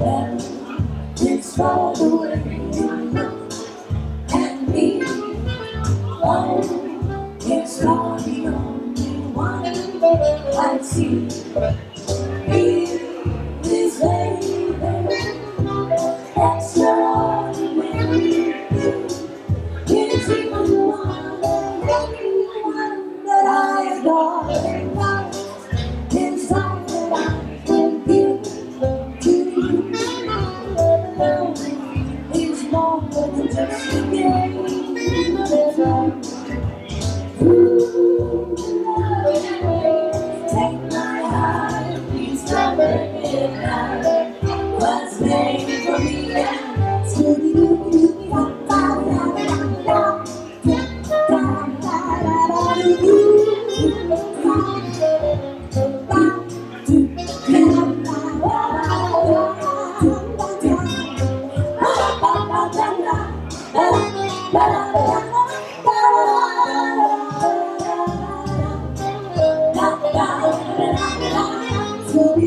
that it's falling and me. Oh, it's falling the me. One I see is baby. That's Was made for me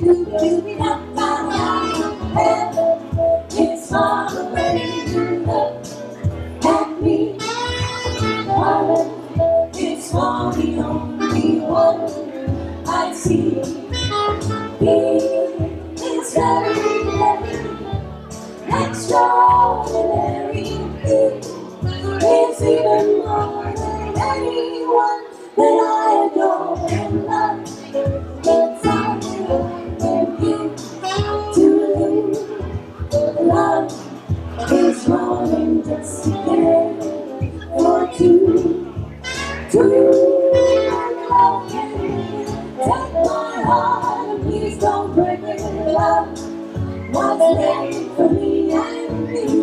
It's even more than anyone that I adore and love. Do you? Take my heart and please don't break it. What's in for me?